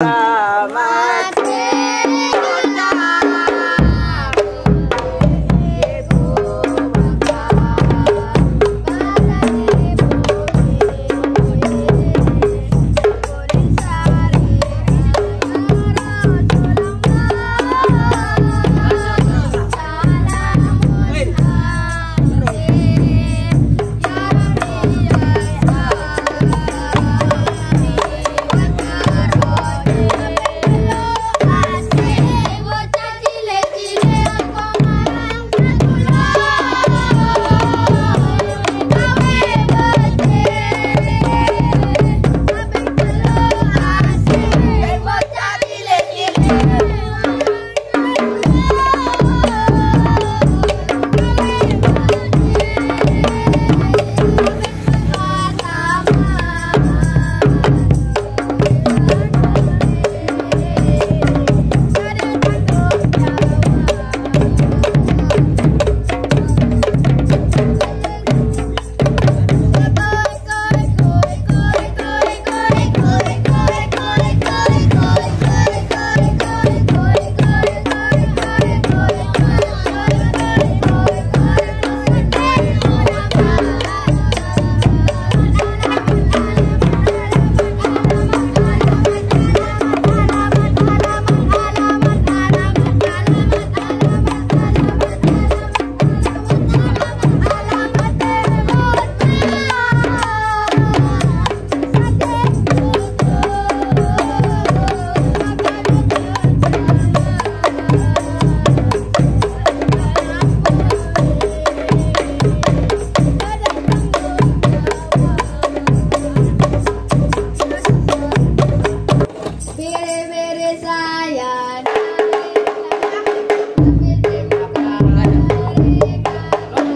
Mama.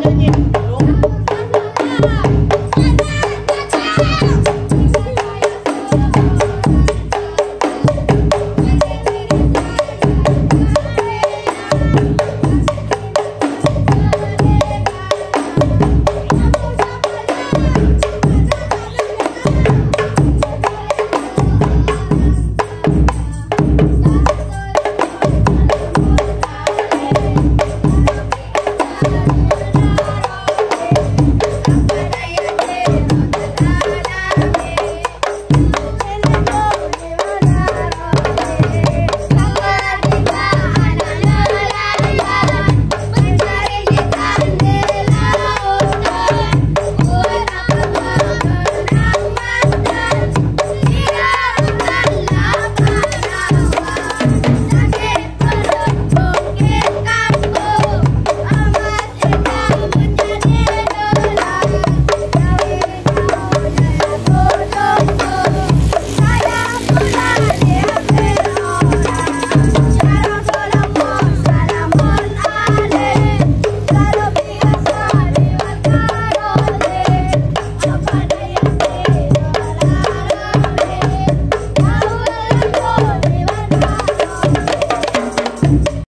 Thank you.